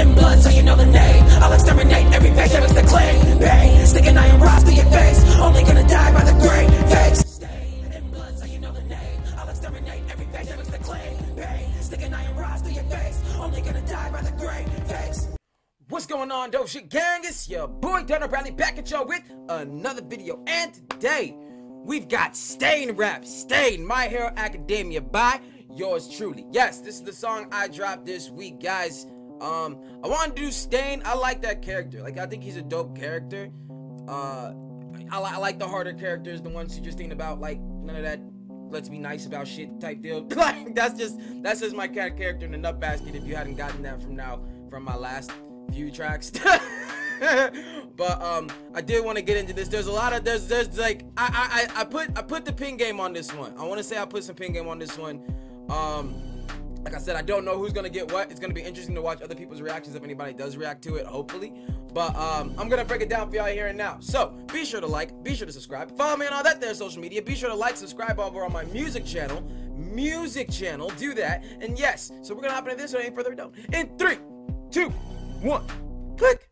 in blood, so you know the name. I'll exterminate every fake that makes the claim. Bang, sticking iron rods your face. Only gonna die by the fakes. Stain in blood, so you know the name. I'll exterminate every that the. Bang, sticking iron rods your face. Only gonna die by the great fakes. What's going on, dope shit gang? It's your boy Darrnell Bradley back at y'all with another video. And today, we've got Stain Rap, Stain, My Hero Academia by yours truly. Yes, this is the song I dropped this week, guys. Um, I want to do Stain. I like that character. Like, I think he's a dope character. Uh, I, I like the harder characters, the ones you just think about, like, none of that let's be nice about shit type deal. like, that's just, that's just my of character in the nut basket if you hadn't gotten that from now, from my last few tracks. but um, I did want to get into this. There's a lot of there's there's like I I I put I put the pin game on this one. I want to say I put some pin game on this one. Um, like I said, I don't know who's gonna get what. It's gonna be interesting to watch other people's reactions if anybody does react to it. Hopefully, but um, I'm gonna break it down for y'all here and now. So be sure to like, be sure to subscribe, follow me on all that there social media. Be sure to like, subscribe over on my music channel. Music channel, do that. And yes, so we're gonna hop into this. So ain't further ado. In three, two one, click.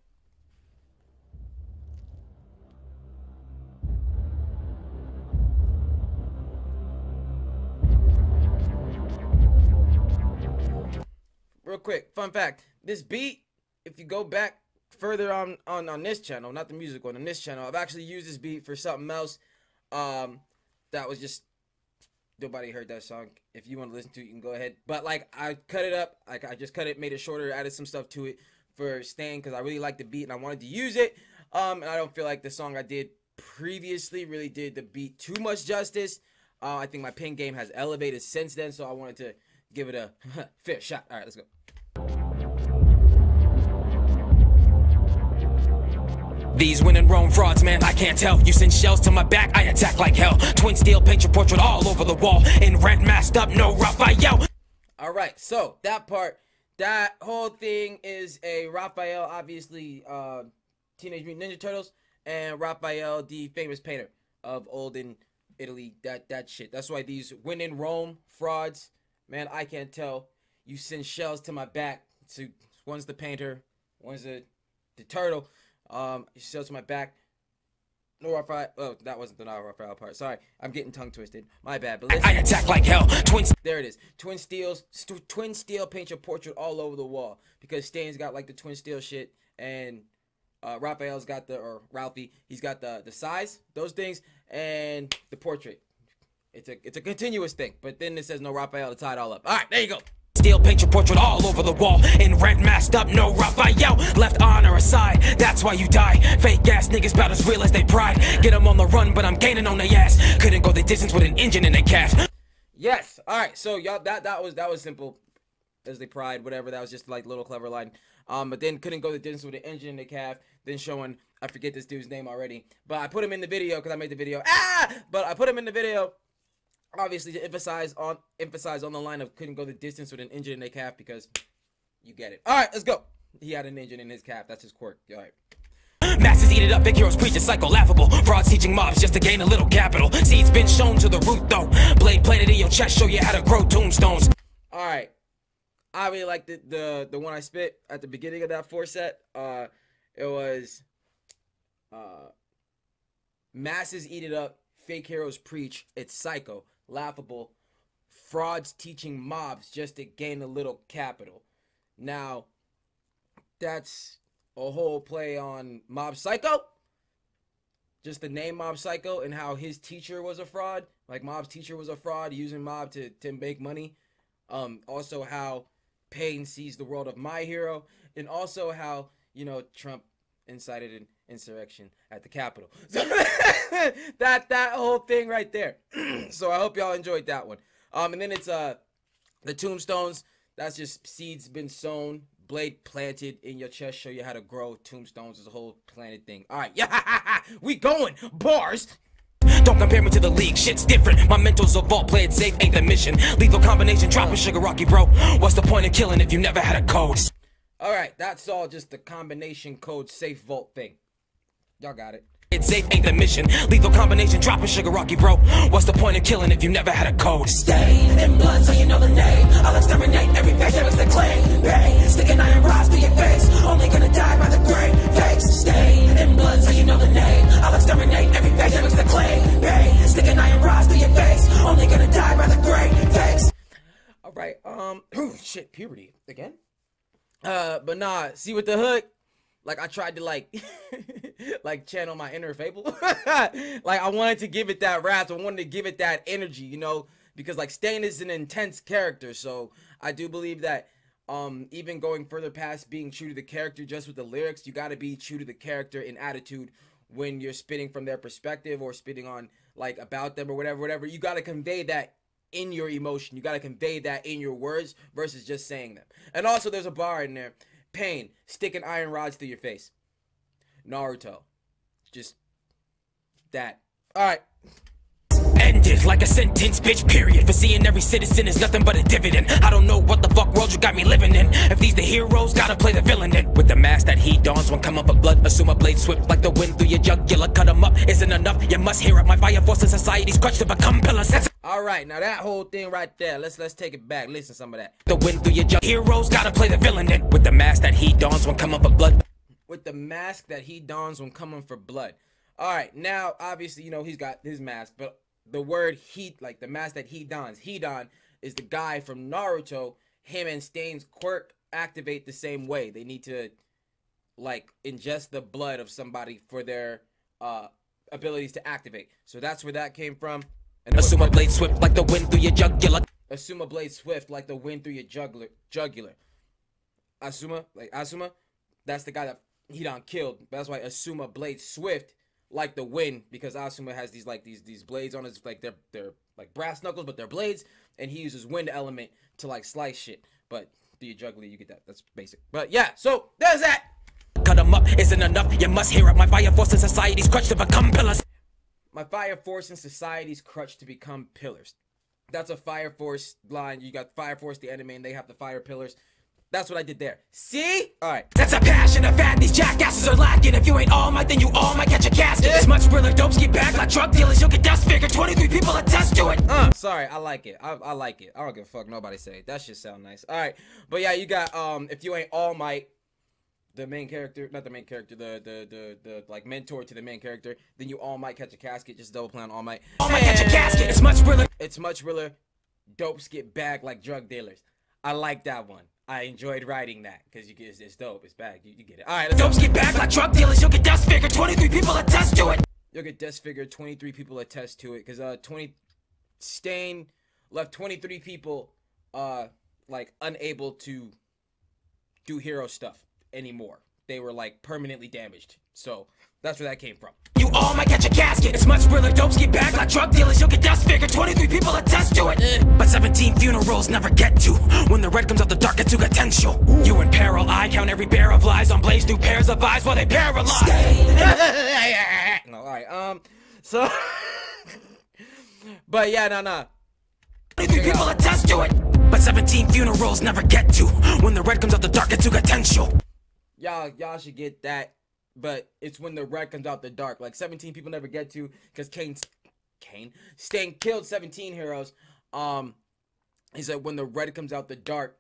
Real quick, fun fact: this beat, if you go back further on on on this channel, not the music one, on this channel, I've actually used this beat for something else. Um, that was just nobody heard that song. If you want to listen to it, you can go ahead. But like, I cut it up. Like I just cut it, made it shorter, added some stuff to it for Stain because I really like the beat and I wanted to use it. Um, and I don't feel like the song I did previously really did the beat too much justice. Uh, I think my pin game has elevated since then, so I wanted to give it a fair shot. All right, let's go. These win and roam frauds, man, I can't tell. You send shells to my back, I attack like hell. Twin steel, paint your portrait all over the wall. In red, masked up, no Raphael. All right, so that part that whole thing is a Raphael, obviously, uh, Teenage Mutant Ninja Turtles, and Raphael, the famous painter of olden Italy. That that shit. That's why these win in Rome frauds, man. I can't tell. You send shells to my back. So one's the painter, one's the the turtle. Um, shells to my back. No Raphael. Oh, that wasn't the not Raphael part. Sorry, I'm getting tongue twisted. My bad. But I attack like hell. Twin. There it is. Twin steels. St twin steel paint your portrait all over the wall because Stain's got like the twin steel shit and uh, Raphael's got the or Ralphie. He's got the the size, those things, and the portrait. It's a it's a continuous thing. But then it says no Raphael to tie it all up. All right, there you go. Steel paint your portrait all over the wall. In red masked up, no Raphael. Left honor aside, that's why you die. Fake ass niggas bout as real as they pride. Get them on the run, but I'm gaining on their ass. Couldn't go the distance with an engine in a calf. Yes. All right. So y'all, that that was that was simple. As they pride, whatever. That was just like little clever line. Um, but then couldn't go the distance with an engine in the calf. Then showing, I forget this dude's name already. But I put him in the video because I made the video. Ah! But I put him in the video obviously to emphasize on emphasize on the line of couldn't go the distance with an engine in their calf because you get it. All right, let's go. He had an engine in his calf. That's his quirk. All right. Masses eat it up, big heroes preach it's psycho laughable. Frauds teaching mobs just to gain a little capital. Seeds been shown to the root though. Blade planted in your chest, show you how to grow tombstones. All right. I really liked the, the the one I spit at the beginning of that four set. Uh, it was uh, masses eat it up, fake heroes preach it's psycho laughable, frauds teaching mobs just to gain a little capital. Now, that's a whole play on Mob Psycho. Just the name Mob Psycho and how his teacher was a fraud. Like Mob's teacher was a fraud, using Mob to, to make money. Um, also how Pain sees the world of My Hero. And also how, you know, Trump incited an insurrection at the Capitol. So that that whole thing right there. so I hope y'all enjoyed that one. Um, and then it's uh the tombstones. That's just seeds been sown, blade planted in your chest. Show you how to grow tombstones as a whole planted thing. All right, yeah, we going bars. Don't compare me to the league, shit's different. My mental's a vault, play it safe, ain't the mission. Lethal combination, dropping Shigaraki, bro. What's the point of killing if you never had a code? All right, that's all just the combination code safe vault thing. Y'all got it. It's safe ain't the mission. Lethal combination dropping Shigaraki, bro. What's the point of killing if you never had a code? Stay in blood so you know the name. I'll exterminate every face that makes the claim. Pain, sticking iron rods through your face. Only gonna die by the grave. Fakes, stay in blood so you know the name. I'll exterminate every face that makes the claim. Pain, sticking iron rods through your face. Only gonna die by the grave. Fakes. All right, um, shit, puberty. Uh, but nah, see with the hook, like I tried to like like channel my inner FabvL. like I wanted to give it that wrath. I wanted to give it that energy, you know, because like Stain is an intense character. So I do believe that um even going further past being true to the character just with the lyrics, you gotta be true to the character in attitude when you're spitting from their perspective or spitting on like about them or whatever, whatever. You gotta convey that in your emotion. You gotta convey that in your words versus just saying them. And also there's a bar in there. Pain, sticking iron rods through your face. Naruto. Just that. Alright. Ended like a sentence, bitch, period. For seeing every citizen is nothing but a dividend. I don't know what the fuck world you got me living in. If these the heroes, gotta play the villain in. With the mask that he dons when come up with blood, assume a blade swift like the wind through your jugular. Cut him up, isn't enough. You must hear it. My fire force in society's crutch to become pillars. That's All right, now that whole thing right there, let's let's take it back. Listen to some of that. the wind through your jug. Heroes, gotta play the villain in. With the mask that he dons when coming for blood. With the mask that he dons when coming for blood. All right, now obviously you know he's got his mask, but the word heat, like the mask that he dons, Hidan is the guy from Naruto. Him and Stain's quirk activate the same way. They need to like ingest the blood of somebody for their uh abilities to activate. So that's where that came from. Assume a blade swift like the wind through your jugular. Asuma blade swift like the wind through your jugular jugular. Asuma, like Asuma, that's the guy that Hidan killed. That's why Asuma blade swift like the wind because Asuma has these like these these blades on his like they're they're like brass knuckles but they're blades and he uses wind element to like slice shit. But through your jugular you get that. That's basic. But yeah, so there's that. Cut Cut 'em up isn't enough. You must hear it. My fire force in society's crutch to become pillars. My fire force and society's crutch to become pillars. That's a fire force line. You got fire force the enemy and they have the fire pillars. That's what I did there. See? All right. That's a passion, a fad. These jackasses are lacking. If you ain't all might, then you all might catch a casket. It's much realer. Dopes get back like drug dealers. You'll get dust figure. 23 people attest to it. Uh, sorry, I like it. I, I like it. I don't give a fuck. Nobody say it. That shit sound nice. All right, but yeah, you got um, if you ain't All Might, the main character, not the main character, the the the the like mentor to the main character, then you All Might catch a casket. Just double play on All Might. All might catch a casket. It's much realer. It's much realer. Dopes get bagged like drug dealers. I like that one. I enjoyed writing that because you get it's, it's dope. It's bag. You, you get it. All right, let's go. Dopes get back like drug dealers. You'll get dust figure. 23 people attest to it. You'll get disfigured. 23 people attest to it because uh 20 Stain left 23 people uh like unable to do hero stuff anymore. They were like permanently damaged. So that's where that came from. You all might catch a casket. It's much realer. Dopes get back like drug dealers. You'll get dust figure. 23 people attest to it. But 17 funerals never get to. When the red comes out the dark, it's potential. You in peril. I count every bear of lies on blaze through pairs of eyes while they paralyze. no, all right. Um, so, but yeah, no, no. 23 people attest to it. But 17 funerals never get to. When the red comes out the dark, it's potential. Y'all, y'all should get that. But it's when the red comes out the dark. Like 17 people never get to because Kane's Kane Stain killed 17 heroes. Um, he said when the red comes out the dark,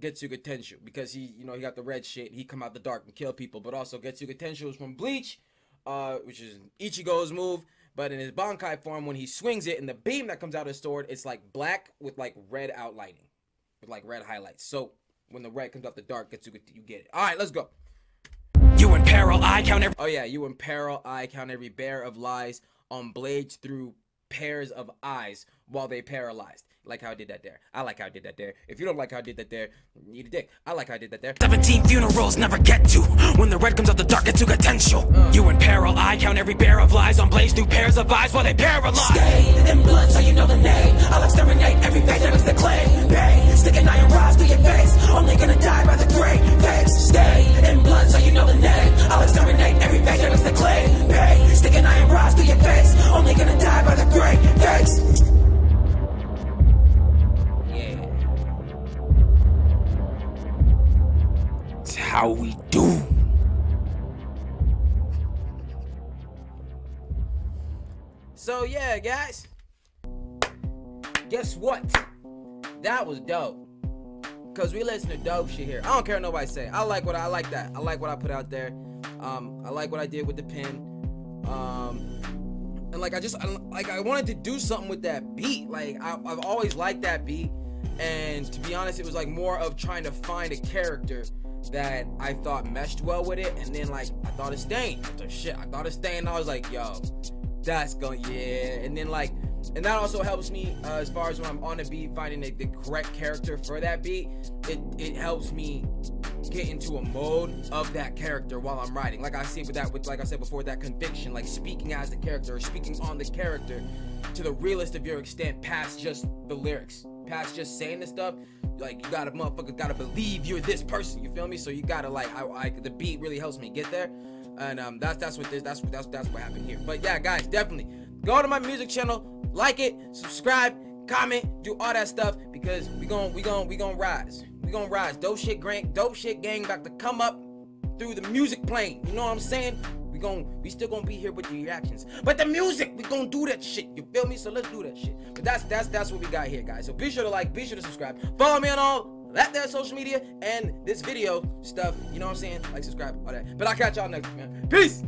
Getsuga Tensho because he, you know, he got the red shit. He come out the dark and kill people. But also Getsuga Tensho is from Bleach, uh, which is Ichigo's move. But in his Bankai form, when he swings it and the beam that comes out of his sword, it's like black with like red outlining, with like red highlights. So when the red comes out the dark, gets you You get it. All right, let's go. You in peril. I count every. Oh yeah, you in peril. I count every bear of lies on blades through pairs of eyes while they paralyzed. Like how I did that there. I like how I did that there. If you don't like how I did that there, you need a dick. I like how I did that there. 17 funerals never get to. When the red comes out the dark, it's too potential. Uh. You in peril. I count every bear of lies on blaze through pairs of eyes while they paralyze. Stain in blood, so you know the name. I'll exterminate every fake that makes the claim. Bang, sticking iron rods through your face. Only gonna die by the great fakes. Stain in blood, so you know the name. I'll exterminate every fake that makes the claim. Bang, sticking iron rods through your face. Only gonna die by the great fakes. How we do. So yeah, guys. Guess what? That was dope. Cause we listen to dope shit here. I don't care what nobody say. I like what I, like that. I like what I put out there. Um, I like what I did with the pin. Um, and like I just I, like I wanted to do something with that beat. Like I, I've always liked that beat. And to be honest, it was like more of trying to find a character that I thought meshed well with it. And then like I thought of Stain. So shit, I thought of Stain. I was like, yo, that's going yeah. And then like, and that also helps me uh, as far as when I'm on a beat, finding the, the correct character for that beat. It it helps me get into a mode of that character while I'm writing. Like I see with that, with like I said before, that conviction, like speaking as the character, or speaking on the character to the realest of your extent, past just the lyrics, past just saying the stuff. Like you gotta motherfucker gotta believe you're this person. You feel me? So you gotta like I, I the beat really helps me get there, and um that's that's what this that's what that's that's what happened here. But yeah, guys, definitely go to my music channel, like it, subscribe, comment, do all that stuff because we gon' we gon' we gon' rise. We gon' rise. Dope shit gang, dope shit gang about to come up through the music plane. You know what I'm saying? Gon' we still gonna be here with the reactions. But the music, we gonna do that shit. You feel me? So let's do that shit. But that's that's that's what we got here, guys. So be sure to like, be sure to subscribe. Follow me on all that there social media and this video stuff. You know what I'm saying? Like, subscribe, all that. But I'll catch y'all next, man. Peace!